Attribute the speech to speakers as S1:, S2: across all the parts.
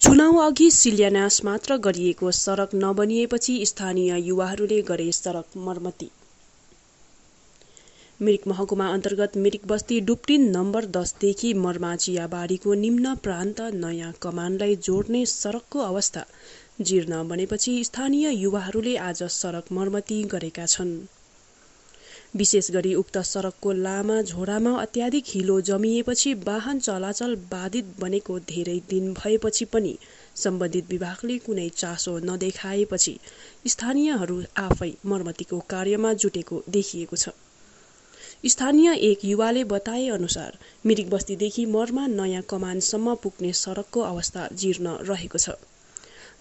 S1: चुनाव अघि शिलान्यास मात्र गरिएको सडक नबनिएपछि स्थानीय युवाहरूले गरे सडक मर्मती। मिरिक महकुमा अन्तर्गत मिरिक बस्ती डुप्टिन नम्बर दसदेखि मर्माचियाबारीको निम्न प्रान्त नयाँ कमानलाई जोड्ने सडकको अवस्था जीर्ण बनेपछि स्थानीय युवाहरूले आज सडक मर्मती गरेका छन्। विशेष गरी उक्त सडकको लामा झोडामा अत्याधिक हिलो जमिएपछि वाहन चलाचल बाधित बनेको धेरै दिन भएपछि पनि सम्बन्धित विभागले कुनै चासो नदेखाएपछि स्थानीयहरू आफै मर्मतीको कार्यमा जुटेको देखिएको छ। स्थानीय एक युवाले बताए अनुसार मिरिक बस्तीदेखि मर्मा नयाँ कमानसम्म पुग्ने सडकको अवस्था जीर्ण रहेको छ।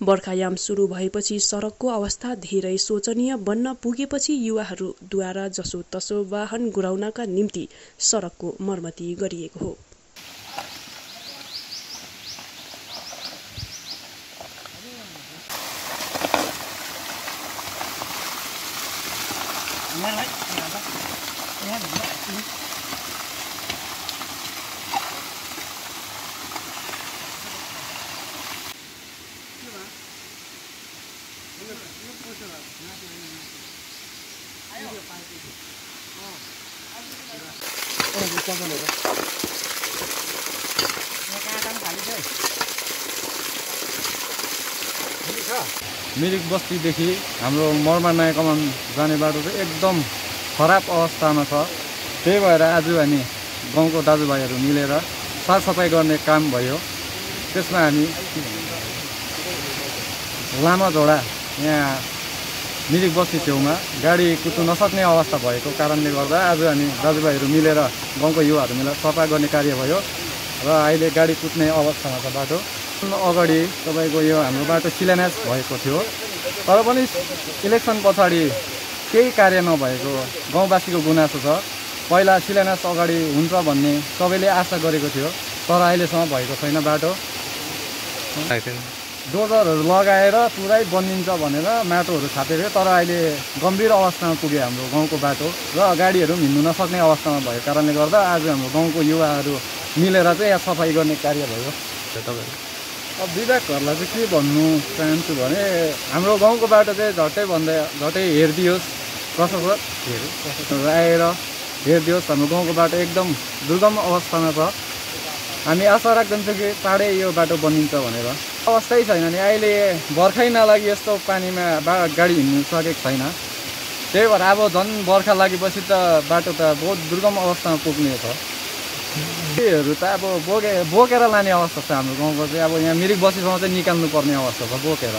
S1: बर्खायाम सुरु भएपछि सडकको अवस्था धेरै शोचनीय बन्न पुगेपछि युवाहरूद्वारा जसो तसो वाहन गुराउनका निम्ति सडकको मर्मती गरिएको हो।
S2: मिरिक बस्तीदेखि हाम्रो मर्मा नयाँ कमान जाने बाटो चाहिँ एकदम खराब अवस्थामा छ। त्यही भएर आज हामी गाउँको दाजुभाइहरू मिलेर साफसफाइ गर्ने काम भयो। त्यसमा हामी लामा झोडा यहाँ मिरिक बस्ती छेउमा गाडी कुद्नु नसक्ने अवस्था भएको कारणले गर्दा आज हामी दाजुभाइहरू मिलेर गाउँको युवाहरू मिलेर सफा गर्ने कार्य भयो र अहिले गाडी कुद्ने अवस्थामा छ बाटो। अगाडि तपाईँको यो हाम्रो बाटो शिलान्यास भएको थियो। तर पनि इलेक्सन पछाडि केही कार्य नभएको गाउँवासीको गुनासो छ। पहिला शिलान्यास अगाडि हुन्छ भन्ने सबैले आशा गरेको थियो तर अहिलेसम्म भएको छैन बाटो। डोजरहरू लगाएर पुरै बनिन्छ भनेर माटोहरू छापेको थियो तर अहिले गम्भीर अवस्थामा पुग्यो हाम्रो गाउँको बाटो र गाडीहरू पनि हिँड्नु नसक्ने अवस्थामा भएको कारणले गर्दा आज हाम्रो गाउँको युवाहरू मिलेर चाहिँ यहाँ सफाइ गर्ने कार्य भयो। अब विभागहरूलाई चाहिँ के भन्नु चाहन्छु भने हाम्रो गाउँको बाटो चाहिँ झट्टै भन्दा झट्टै हेरिदियोस् प्रशासन हेर आएर हेरिदियोस्। हाम्रो गाउँको बाटो एकदम दुर्गम अवस्थामा छ। हामी आशा राख्दछौँ कि चाँडै यो बाटो बनिन्छ भनेर। अवस्थै छैन नि। अहिले बर्खै नलागि यस्तो पानीमा बा गाडी हिँड्नु सकेको छैन। त्यही भएर अब झन् बर्खा लागेपछि त बाटो त बहुत दुर्गम अवस्थामा पुग्ने छ। त्योहरू त अब बोके बोकेर लाने अवस्था छ हाम्रो गाउँको चाहिँ। अब यहाँ मिरिक बसीसम्म चाहिँ निकाल्नु पर्ने अवस्था छ बोकेर।